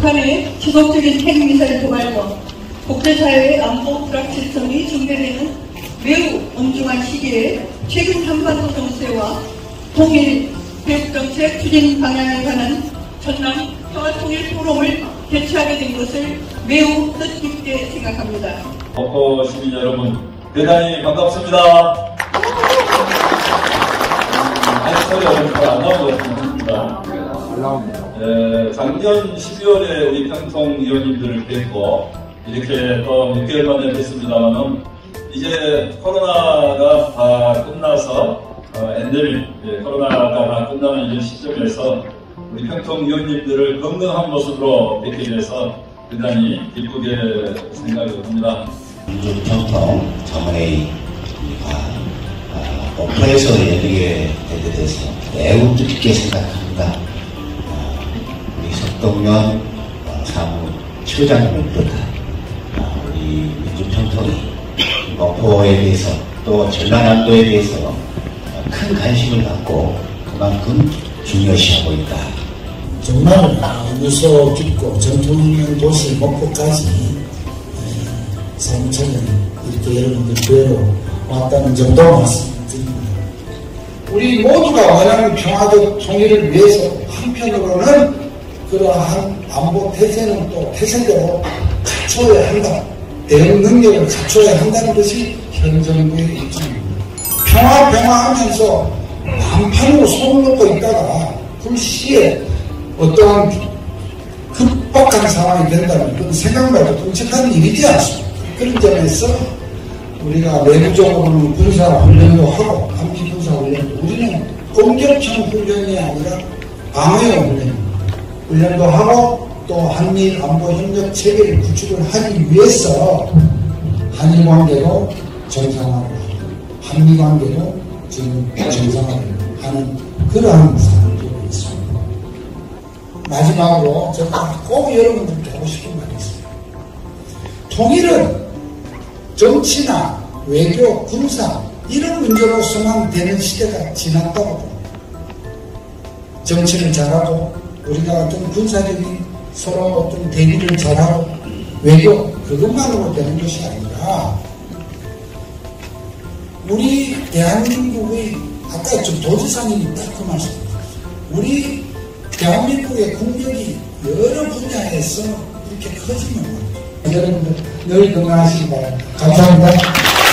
북한의 지속적인 핵미사일 도발과 국제사회의 안보 불확실성이 증대되는 매우 엄중한 시기에 최근 한반도 정세와 통일 대북정책 추진 방향에 관한 전남 평화통일 포럼을 개최하게 된 것을 매우 뜻깊게 생각합니다. 목포 시민 여러분 대단히 반갑습니다. 아직 소리가 잘안 나온 것 같습니다. 에, 작년 12월에 우리 평통위원님들을 뵙고 이렇게 또 6개월 만에 뵙습니다만은 이제 코로나가 다 끝나서 어, 엔데믹 예, 코로나가 다 끝나는 이 시점에서 우리 평통위원님들을 건강한 모습으로 뵙게 돼서 대단히 기쁘게 생각을 합니다. 민주평통 정회의가 목포에서 열리게 되게 돼서 매우 뜻깊게 생각합니다. 어, 우리 석동현 어, 어, 우리 민주평통이 목포에 대해서 또 전라남도에 대해서 어, 큰 관심을 갖고 그만큼 중요시하고 있다. 정말 무서 깊고 전통 있는 도시 목포까지 사무처는 이렇게 여러분들 뵈러 왔다는 정도 말씀드립니다. 우리 모두가 원하는 평화적 통일을 위해서 한편으로는 그러한 안보 태세는 또 태세대로 갖춰야 한다. 대응 능력을 갖춰야 한다는 것이 현 정부의 입장입니다. 평화 평화 하면서 한판으로 손을 놓고 있다가 불시에 어떠한 급박한 상황이 된다면 그건 생각보다 끔찍한 일이지 않습니까? 그런 점에서 우리가 내부적으로는 군사 훈련도 하고 함기 군사 훈련도 우리는 공격형 훈련이 아니라 방어형 훈련 훈련도 하고 또 한미 안보 협력 체계를 구축을 하기 위해서 한일 관계도 정상화를 하고 한미 관계도 지금 정상화를 하는 그러한 상황이 있습니다. 마지막으로 제가 꼭 여러분들께 하고 싶은 말이 있습니다. 통일은 정치나 외교, 군사 이런 문제로서만 되는 시대가 지났다고 봅니다. 정치를 잘하고 우리가 좀 군사적인 서로 좀 대리를 잘하고 외교 그것만으로 되는 것이 아니라 우리 대한민국의 아까 좀 도지사님이 딱 그 말씀입니다. 우리 대한민국의 국력이 여러 분야에서 이렇게 커지는 거예요. 여러분들 늘 건강하시기 바랍니다. 감사합니다.